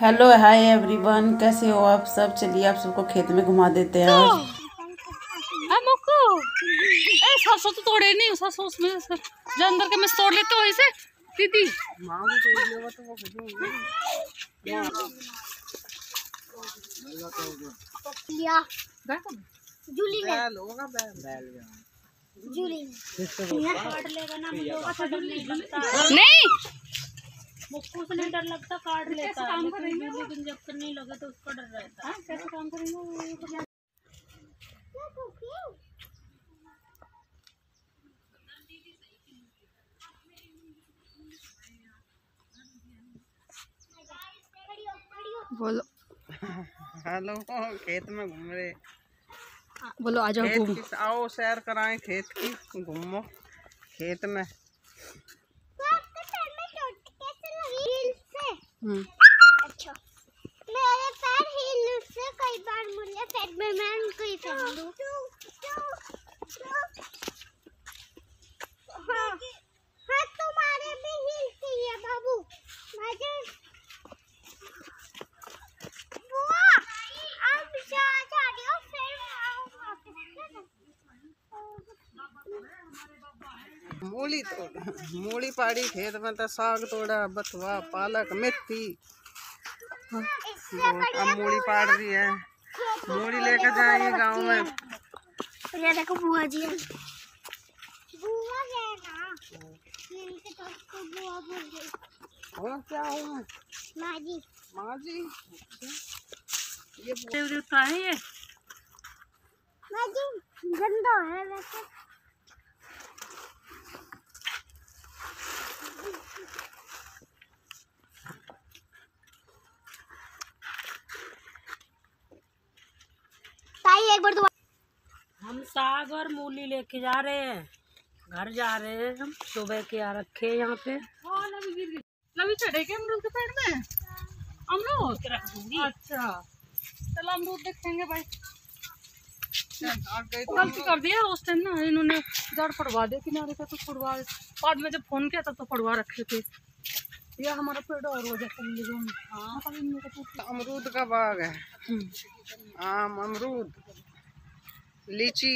Hello hi everyone कैसे हो आप सब? चलिए आप सबको खेत में घुमा देते हैं आज। हाँ ए सरसों तो तोड़े नहीं सरसों उसमें जो अंदर के मैं तोड़ लेते हो इसे दीदी। कब? जूली ने। जूली ने। काट लेगा ना मुझे होगा तो नहीं मुक्कू से नहीं डर लगता काट लेता है। लेकिन जब तक नहीं लगे तो उसका डर रहता है। कैसे काम करेंगे बोलो। हेलो खेत में घूम रहे। बोलो आ जाओ खेत आओ सैर कराएँ खेत की घूमो। खेत में। अच्छा। मेरे पैर हिल से कई बार मुझे पैर में मैं उनको ही फेंक दूँ। हाँ। हाँ तुम्हारे भी हिलती है बाबू। मुझे बुआ अब जा जा रही हो फिर आओ मूली तोड़ मूली पाड़ी खेत में तो साग तोड़ा बथुआ पालक मेथी। अब मूली पाड़ रही है। मूली लेकर जाएँगे गाँव में। ये देखो बुआ जी बुआ है ना तो बुआ बोल गई क्या हूँ माँ जी। माँ जी? देवता है ये? माँ गंदा है वैसे। एक बार दोबारा हम साग और मूली लेके जा रहे हैं। घर जा रहे हैं हम सुबह के आ रखे हैं यहाँ पे। हाँ लवी लवी चढ़े के अमरूद के पेड़ में? अमरूद अच्छा। चलो अमरूद देखेंगे भाई। गलती कर दिया उस टाइम ना इन्होंने जड़ पड़वा दिया किनारे का तो पड़वा बाद में जब फ़ोन किया तब तो पड़वा रखे थे। ये हमारा पेड़ और हो जाता है हाँ। तो अमरूद का बाग है। आम अमरूद। लीची।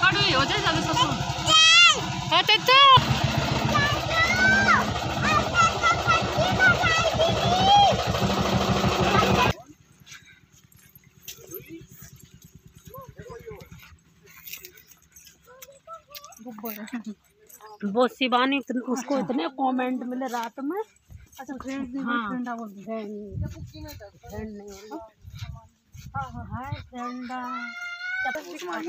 काटो ये हो जाए ज़्यादा ससुर हाँ तेते वो शिवानी इतन- उसको इतने कमेंट मिले रात में। अच्छा फ्रेंड हाँ फ्रेंड फ्रेंड नहीं होगा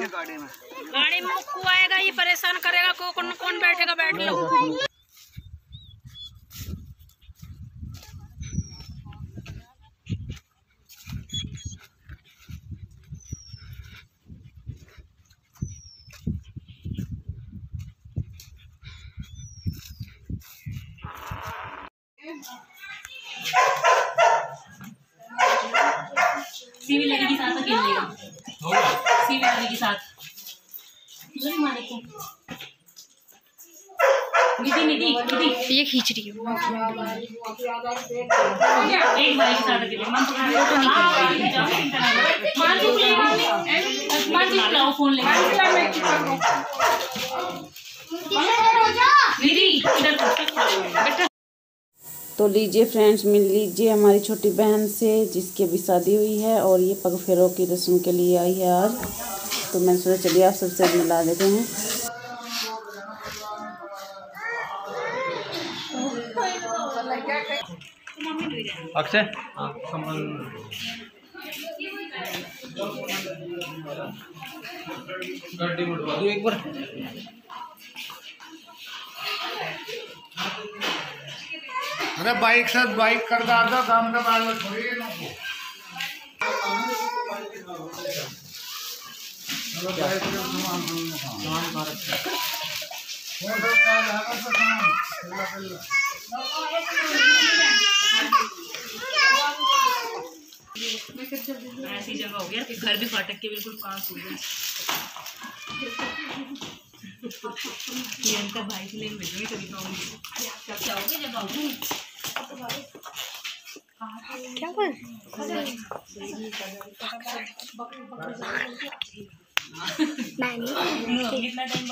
गाड़ी में गाड़ी में आएगा ये परेशान करेगा को कौन कौन बैठेगा बैठ लो। सीवी लगी के साथ अकेले सीवी लगी। के साथ। निधि निधि निधि ये खींच रही है एक बार के साथ अकेले मान फ़ोटो नहीं मान जी मान जी लाओ फ़ोन ले निधि इधर तो लीजिए फ्रेंड्स मिल लीजिए हमारी छोटी बहन से जिसकी अभी शादी हुई है और ये पग फेरों की रस्म के लिए आई है आज। तो मैंने सोचा चलिए आप सबसे मिला देते हैं। अक्षय? एक बार। अरे बाइक से बाइक कर दादा काम के बाद में थोड़ी है पहला ऐसी जगह हो गया कि घर भी फाटक के बिल्कुल पास हो गया। प्रियंका भाई के लिए मिलने कभी कहूँगी क्या जब आओगे कितना टाइम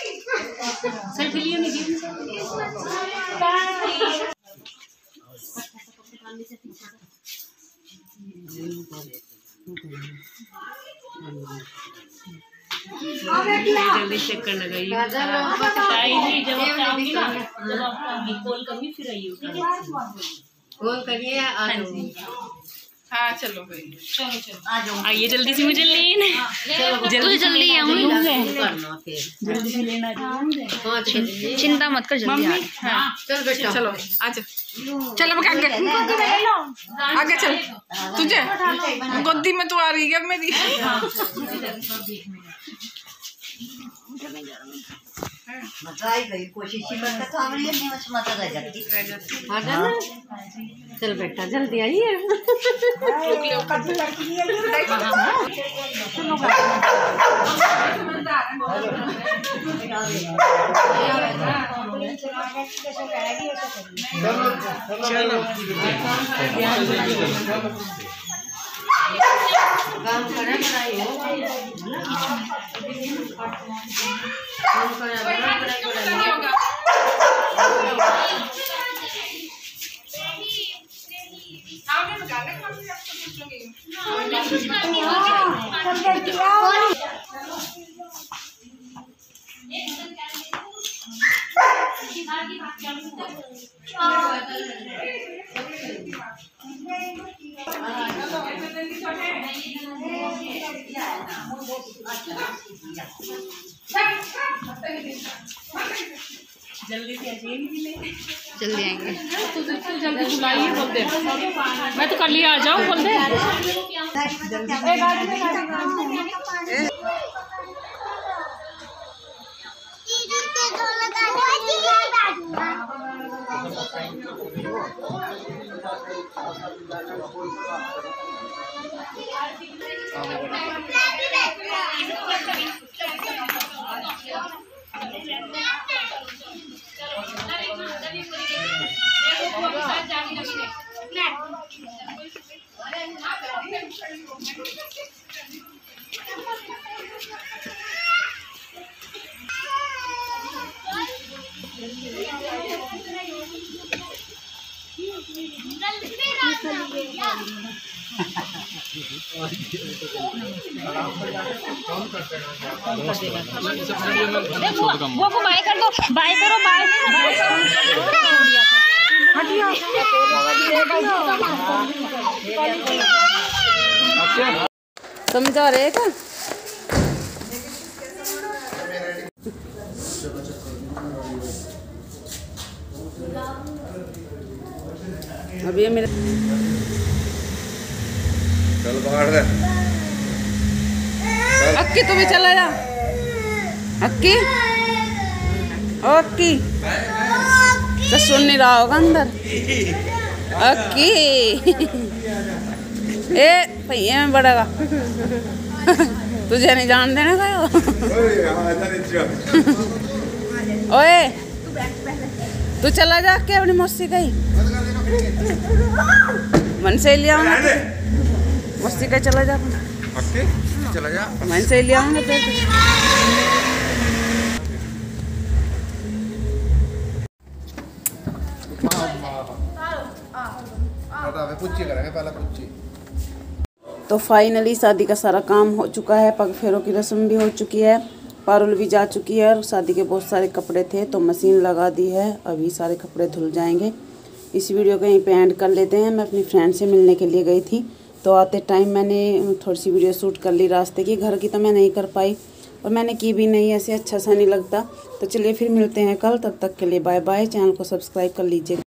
जल्दी चेक करने जब आप ना जब आप कॉल फिर आइए ठीक कॉल करिए आ हाँ चलो भाई चलो चलो। आइए जल्दी से मुझे लेने। जल्दी जल्दी आऊँगी जल्दी से लेना। चिंता मत कर जल्दी हाँ। चल बेटा। चलो आजा चलो मैं आगे आगे चल। तुझे। गोदी में तू आ रही है मेरी? कोशिश ही करता तो हमारी नहीं बस माता रह जाती आ जाना चल बेटा जल्दी आइए काम करे पढ़ाई हो काम करे पढ़ाई पढ़ाई जल्दी आएँगे जल्दी बुलाइए बोल दे। मैं तो कल ही आ जाऊँ बोल दे। वो बाय कर दो। बाय करो बाय समझा रहे का अब ये मेरे अक्की तू भी चला जा। अक्की? अक्की। तो सुन नहीं रहा होगा अंदर। अक्की। ए भैया में बड़ेगा तुझे नहीं जान देना का ओए तू चला जा के अपनी मस्ती गई मन से ले मस्ती का चला जा चला जा। से ले आऊँगा तो फाइनली शादी का सारा काम हो चुका है पग फेरों की रस्म भी हो चुकी है पारुल भी जा चुकी है और शादी के बहुत सारे कपड़े थे तो मशीन लगा दी है अभी सारे कपड़े धुल जाएँगे। इस वीडियो को यहीं पे एंड कर लेते हैं। मैं अपनी फ्रेंड से मिलने के लिए गई थी। तो आते टाइम मैंने थोड़ी सी वीडियो शूट कर ली रास्ते की। घर की तो मैं नहीं कर पाई और मैंने की भी नहीं, ऐसे अच्छा सा नहीं लगता। तो चलिए फिर मिलते हैं कल, तब तक के लिए बाय बाय चैनल को सब्सक्राइब कर लीजिए